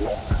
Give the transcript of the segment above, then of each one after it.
Rock.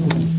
Amen.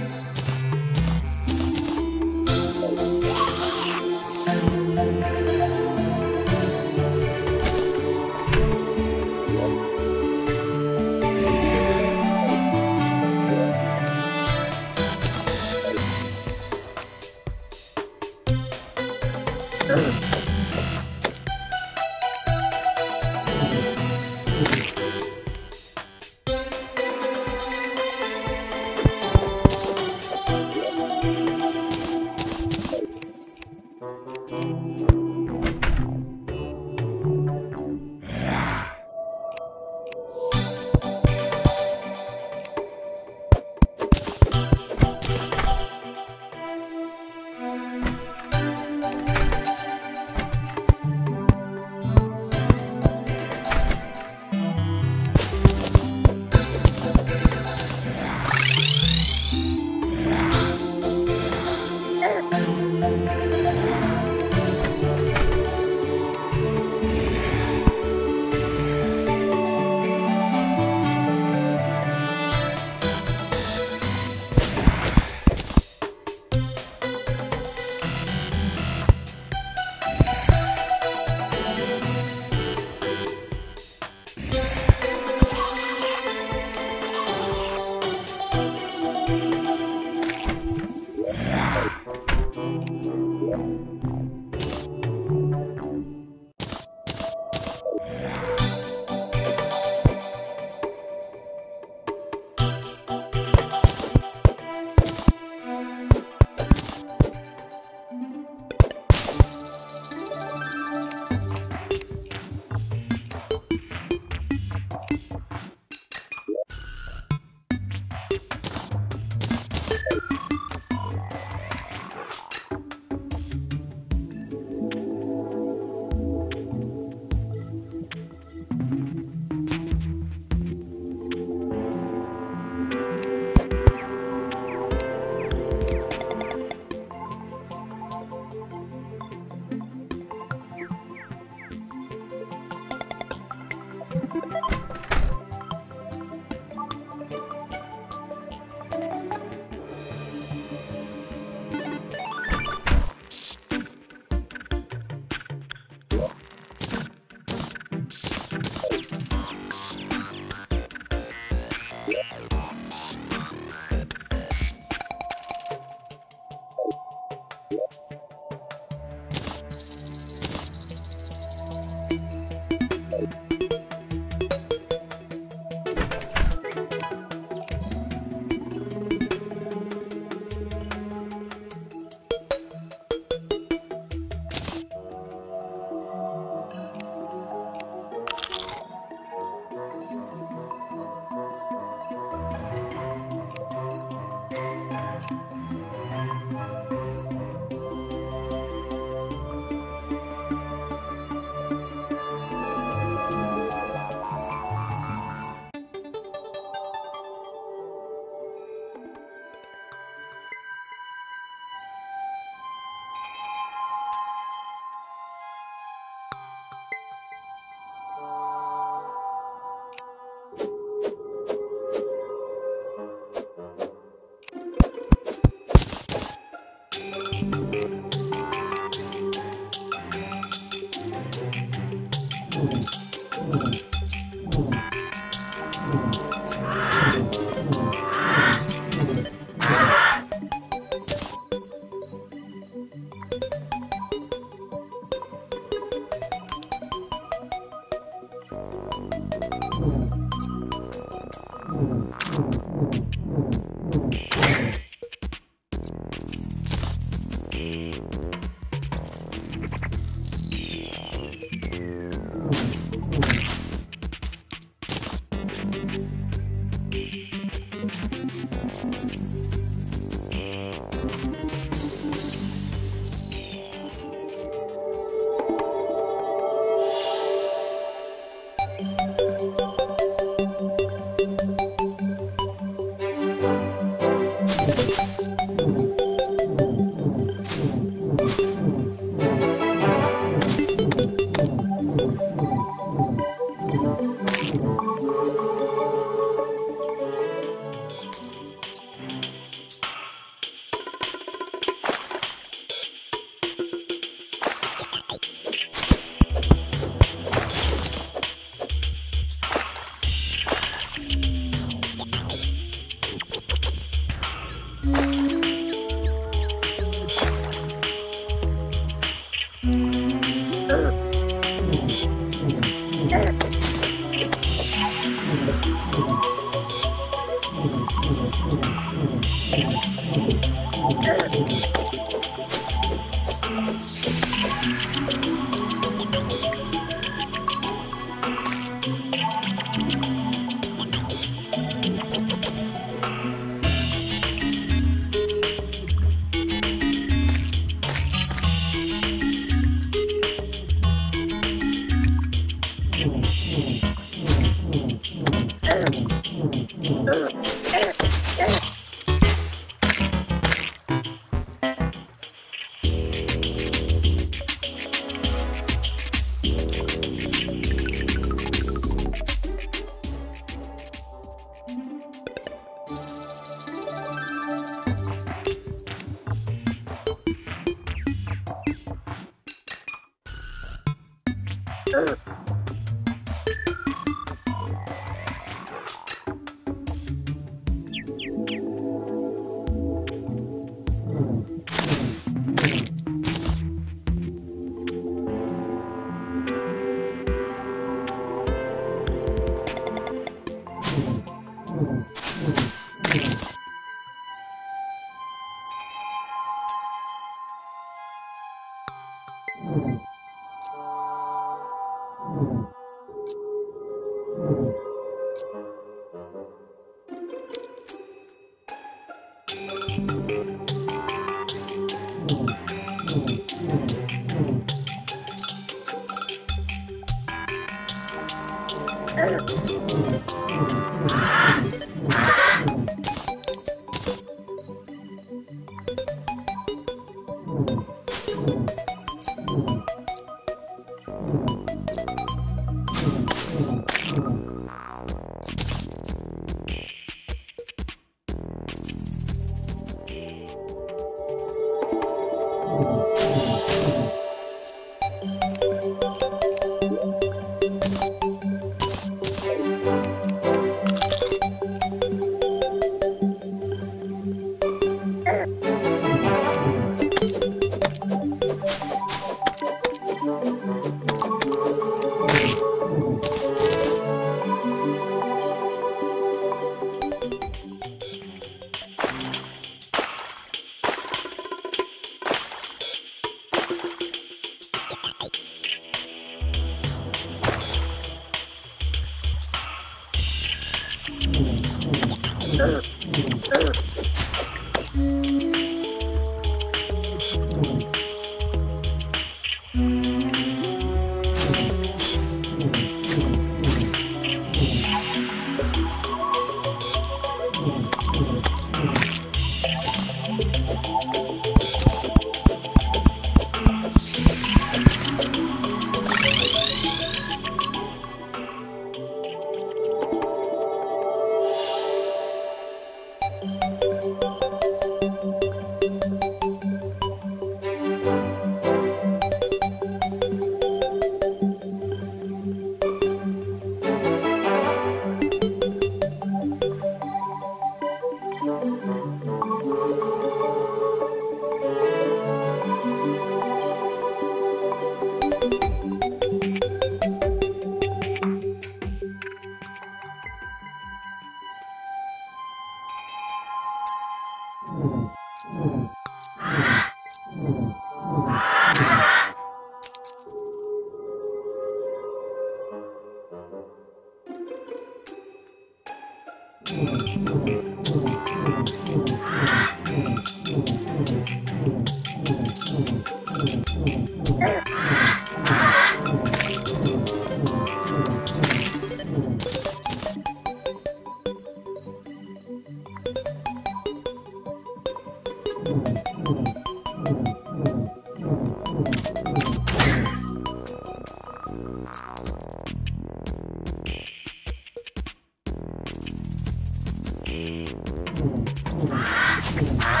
Música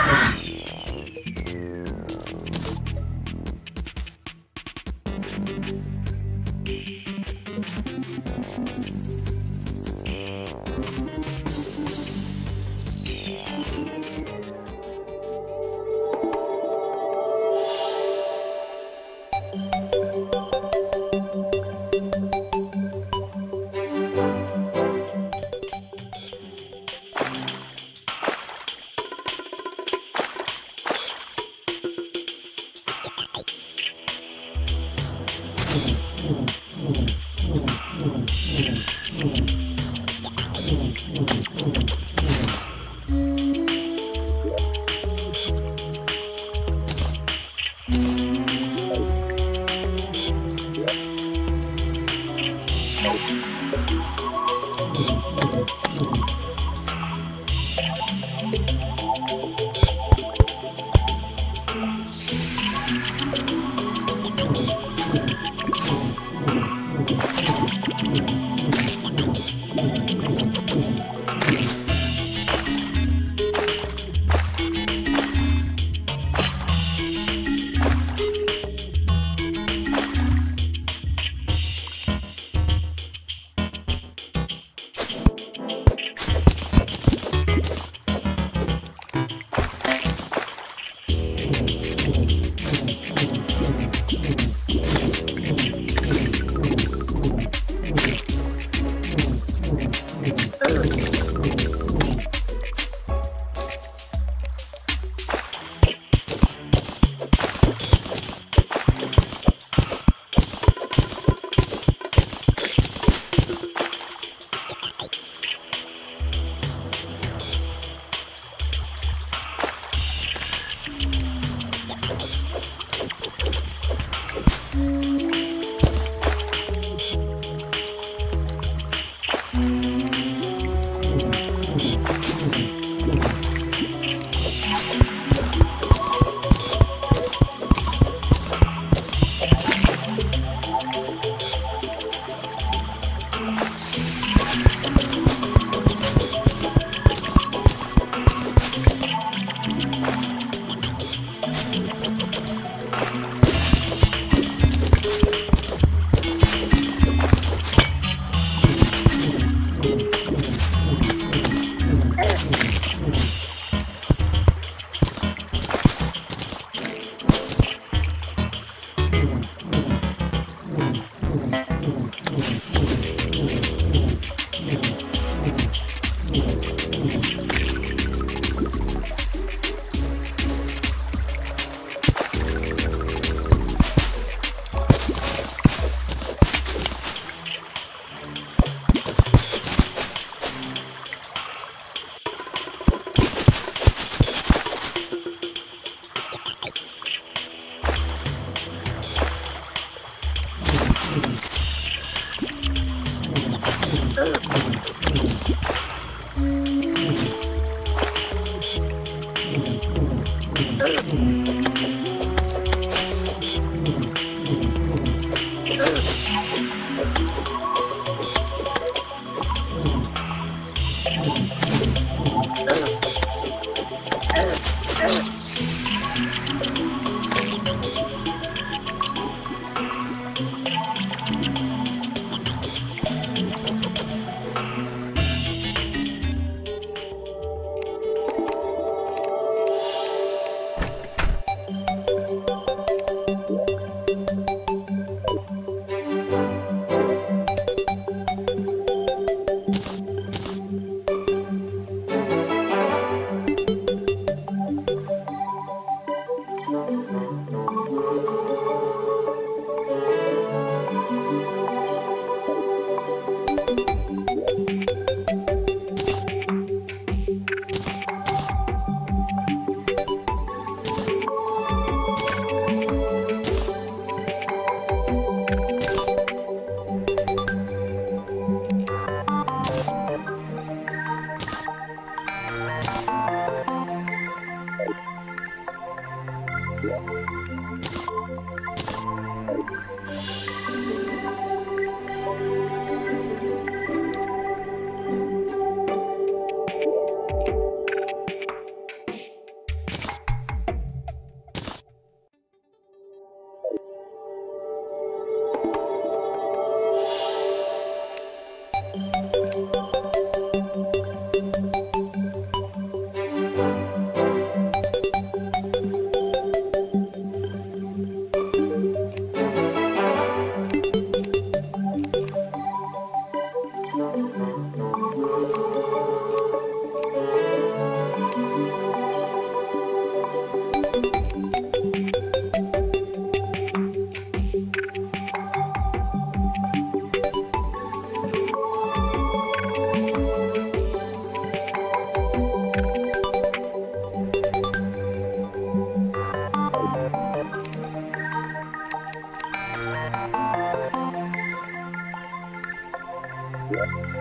Música